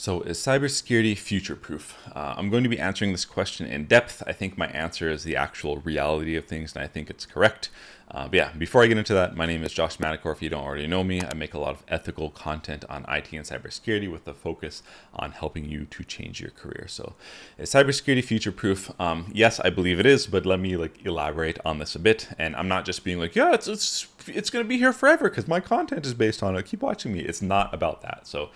So, is cybersecurity future proof? Uh, I'm going to be answering this question in depth. I think my answer is the actual reality of things, and I think it's correct. Uh, but yeah, before I get into that, my name is Josh Madakor. If you don't already know me, I make a lot of ethical content on IT and cybersecurity with a focus on helping you to change your career. So, is cybersecurity future proof? Um, yes, I believe it is, but let me like elaborate on this a bit. And I'm not just being like, yeah, it's it's it's going to be here forever because my content is based on it. Keep watching me. It's not about that. So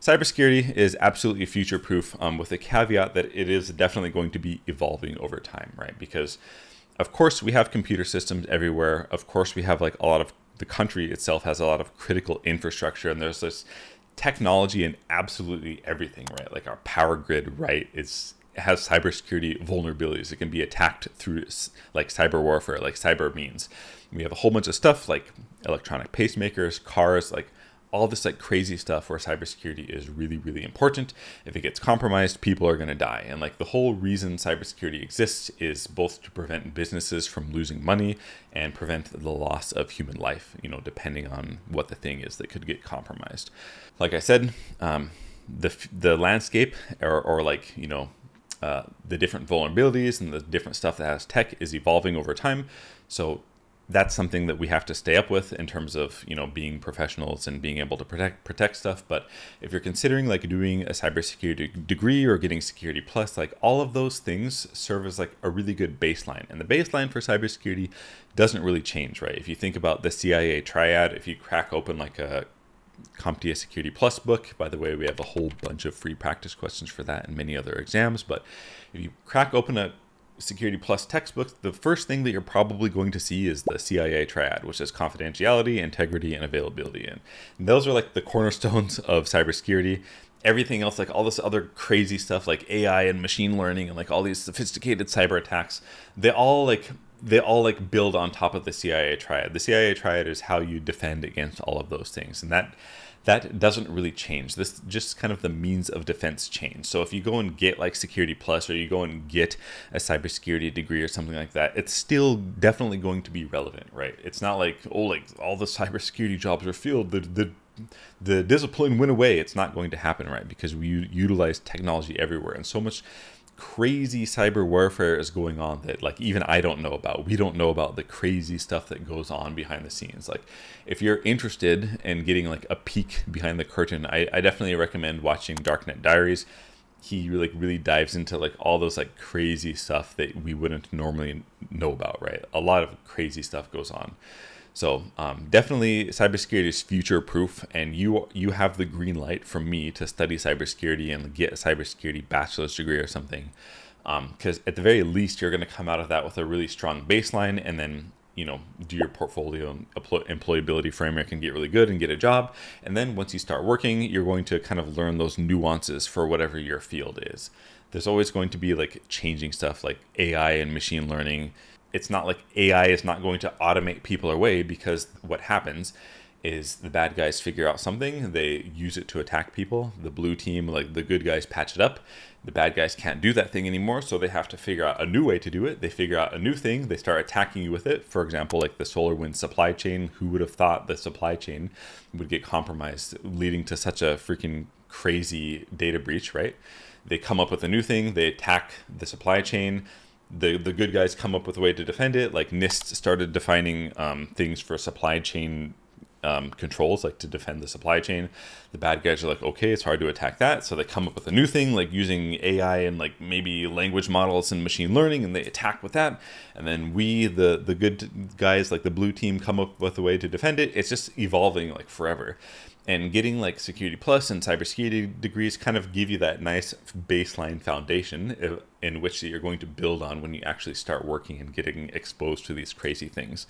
cybersecurity is absolutely future proof um, with the caveat that it is definitely going to be evolving over time, right? Because, of course, we have computer systems everywhere. Of course, we have like a lot of the country itself has a lot of critical infrastructure, and there's this technology in absolutely everything, right? Like our power grid, right? It has cybersecurity vulnerabilities. It can be attacked through like cyber warfare, like cyber means. We have a whole bunch of stuff like electronic pacemakers, cars, like all this like crazy stuff where cybersecurity is really really important. If it gets compromised people are going to die. And like the whole reason cybersecurity exists is both to prevent businesses from losing money and prevent the loss of human life you know depending on what the thing is that could get compromised. Like i said um, the the landscape or, or like you know uh, the different vulnerabilities and the different stuff that has tech is evolving over time. So that's something that we have to stay up with in terms of you know being professionals and being able to protect protect stuff. But if you're considering like doing a cybersecurity degree or getting security plus, like all of those things serve as like a really good baseline. And the baseline for cybersecurity doesn't really change, right? If you think about the CIA triad, if you crack open like a CompTIA Security Plus book. By the way, we have a whole bunch of free practice questions for that and many other exams. But if you crack open a Security Plus textbooks, the first thing that you're probably going to see is the CIA triad, which is confidentiality, integrity, and availability. And those are like the cornerstones of cybersecurity. Everything else, like all this other crazy stuff like AI and machine learning and like all these sophisticated cyber attacks, they all like they all like build on top of the CIA triad. The CIA triad is how you defend against all of those things. And that that doesn't really change. This just kind of the means of defense change. So if you go and get like Security Plus or you go and get a cybersecurity degree or something like that, it's still definitely going to be relevant, right? It's not like oh, like all the cybersecurity jobs are filled. The the the discipline went away. It's not going to happen, right? Because we utilize technology everywhere, and so much crazy cyber warfare is going on that like even I don't know about. We don't know about the crazy stuff that goes on behind the scenes. Like if you're interested in getting like a peek behind the curtain, I, I definitely recommend watching Darknet Diaries. He like really dives into like all those like crazy stuff that we wouldn't normally know about, right? A lot of crazy stuff goes on. So um, definitely, cybersecurity is future proof, and you you have the green light from me to study cybersecurity and get a cybersecurity bachelor's degree or something. Because um, at the very least, you're going to come out of that with a really strong baseline, and then you know do your portfolio employability framework and get really good and get a job. And then once you start working, you're going to kind of learn those nuances for whatever your field is. There's always going to be like changing stuff like AI and machine learning it's not like AI is not going to automate people away because what happens is the bad guys figure out something, they use it to attack people. The blue team, like the good guys, patch it up. The bad guys can't do that thing anymore, so they have to figure out a new way to do it. They figure out a new thing, they start attacking you with it. For example, like the SolarWinds supply chain. Who would have thought the supply chain would get compromised, leading to such a freaking crazy data breach, right? They come up with a new thing, they attack the supply chain the the good guys come up with a way to defend it. Like NIST started defining um, things for supply chain um, controls, like to defend the supply chain. The bad guys are like, okay, it's hard to attack that, so they come up with a new thing, like using AI and like maybe language models and machine learning, and they attack with that. And then we, the the good guys, like the blue team, come up with a way to defend it. It's just evolving like forever and getting like security plus and cybersecurity degrees kind of give you that nice baseline foundation in which you're going to build on when you actually start working and getting exposed to these crazy things.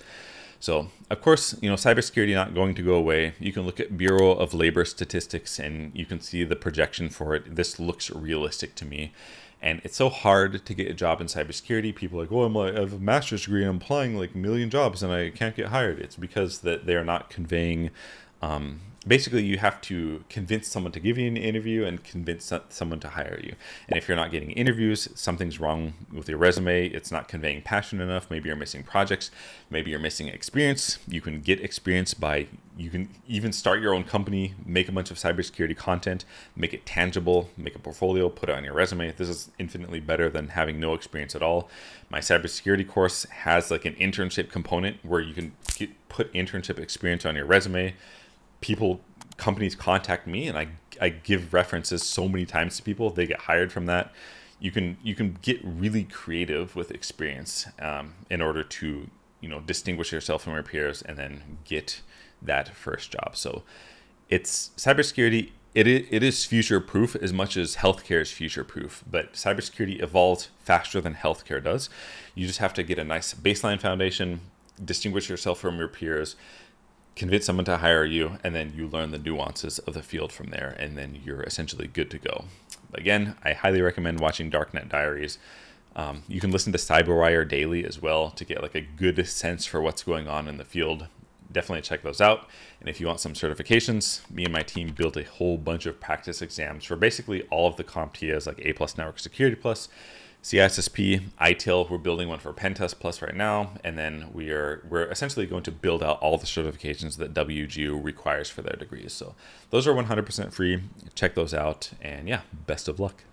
So, of course, you know, cybersecurity not going to go away. You can look at Bureau of Labor statistics and you can see the projection for it. This looks realistic to me. And it's so hard to get a job in cybersecurity. People are like, oh, I'm like, I have a master's degree and I'm applying like a million jobs and I can't get hired. It's because that they're not conveying um, basically you have to convince someone to give you an interview and convince someone to hire you. And if you're not getting interviews, something's wrong with your resume. It's not conveying passion enough. Maybe you're missing projects. Maybe you're missing experience. You can get experience by you can even start your own company, make a bunch of cybersecurity content, make it tangible, make a portfolio, put it on your resume. This is infinitely better than having no experience at all. My cybersecurity course has like an internship component where you can get, put internship experience on your resume people companies contact me and I, I give references so many times to people they get hired from that you can you can get really creative with experience um, in order to you know distinguish yourself from your peers and then get that first job. So it's cybersecurity it is, it is future proof as much as healthcare is future proof but cybersecurity evolves faster than healthcare does. You just have to get a nice baseline foundation distinguish yourself from your peers convince someone to hire you, and then you learn the nuances of the field from there, and then you're essentially good to go. Again, I highly recommend watching Darknet Diaries. Um, you can listen to CyberWire daily as well to get like a good sense for what's going on in the field. Definitely check those out. And if you want some certifications, me and my team built a whole bunch of practice exams for basically all of the CompTIAs like A plus Network Security Plus, CISSP, ITIL, we're building one for Pentest Plus right now, and then we are we're essentially going to build out all the certifications that WGU requires for their degrees. So those are 100% free. Check those out, and yeah, best of luck.